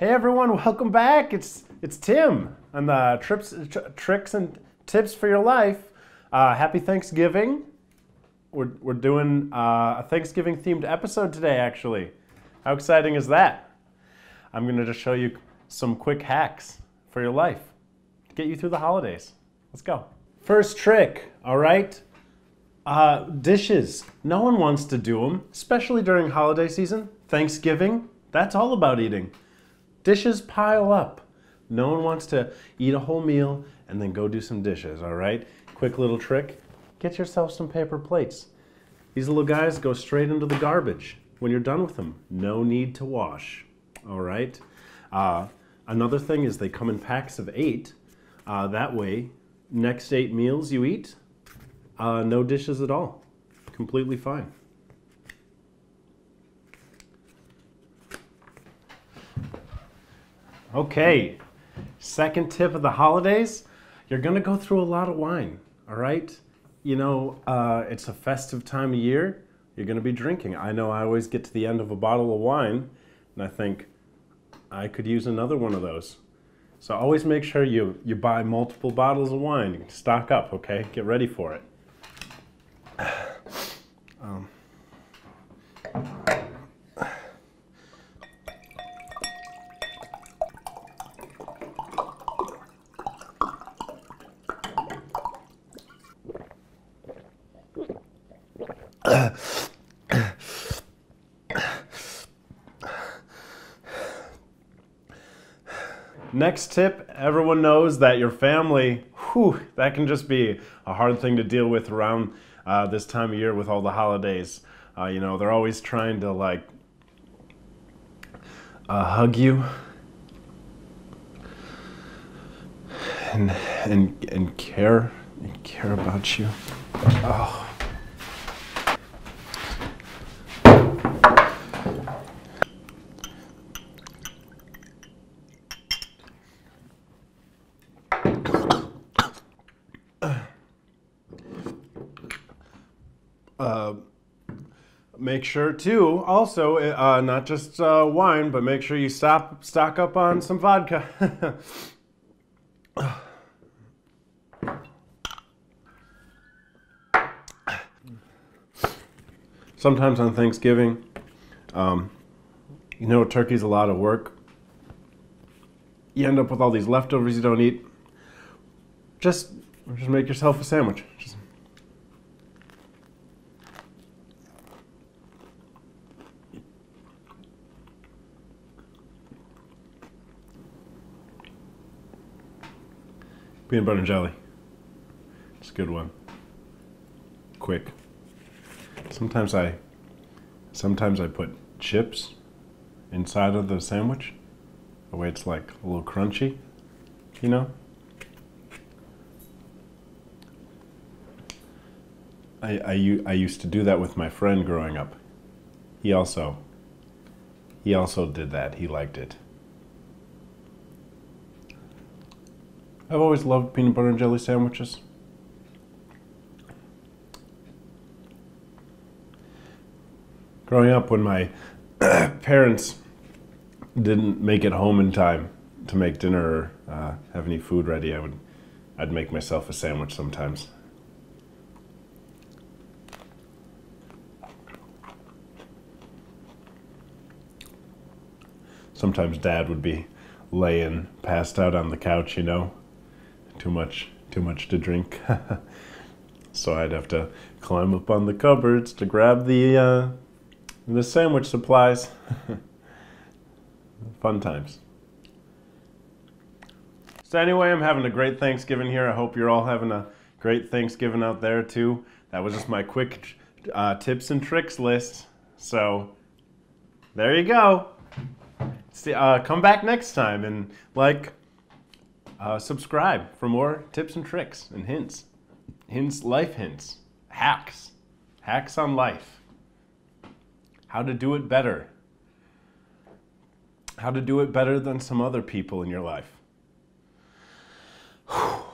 Hey everyone, welcome back. It's it's Tim on the trips, tr- tricks and tips for your life. Uh, happy Thanksgiving. We're we're doing uh, a Thanksgiving themed episode today. Actually, how exciting is that? I'm gonna just show you some quick hacks for your life to get you through the holidays. Let's go. First trick. All right. Uh, dishes. No one wants to do them, especially during holiday season. Thanksgiving. That's all about eating. Dishes pile up. No one wants to eat a whole meal and then go do some dishes, all right? Quick little trick get yourself some paper plates. These little guys go straight into the garbage when you're done with them. No need to wash, all right? Uh, another thing is they come in packs of eight. Uh, that way, next eight meals you eat, uh, no dishes at all. Completely fine. Okay, second tip of the holidays you're gonna go through a lot of wine, all right? You know, uh, it's a festive time of year, you're gonna be drinking. I know I always get to the end of a bottle of wine and I think I could use another one of those. So always make sure you, you buy multiple bottles of wine. Stock up, okay? Get ready for it. Next tip everyone knows that your family, whew, that can just be a hard thing to deal with around uh, this time of year with all the holidays. Uh, you know, they're always trying to like uh, hug you and, and, and care and care about you. Oh. Uh, make sure too, also, uh, not just uh, wine, but make sure you stop stock up on some vodka. Sometimes on Thanksgiving, um, you know, turkey's a lot of work. You end up with all these leftovers you don't eat. Just, just make yourself a sandwich. Just Peanut butter and jelly. It's a good one. Quick. Sometimes I sometimes I put chips inside of the sandwich. The way it's like a little crunchy, you know? I I used to do that with my friend growing up. He also he also did that. He liked it. I've always loved peanut butter and jelly sandwiches. Growing up, when my parents didn't make it home in time to make dinner or uh, have any food ready, I would, I'd make myself a sandwich sometimes. Sometimes Dad would be laying passed out on the couch, you know, too much too much to drink. so I'd have to climb up on the cupboards to grab the uh, the sandwich supplies. Fun times. So anyway, I'm having a great Thanksgiving here. I hope you're all having a great Thanksgiving out there too. That was just my quick uh, tips and tricks list. So there you go. See, uh, come back next time and like uh, subscribe for more tips and tricks and hints. Hints, life hints, hacks, hacks on life. How to do it better. How to do it better than some other people in your life.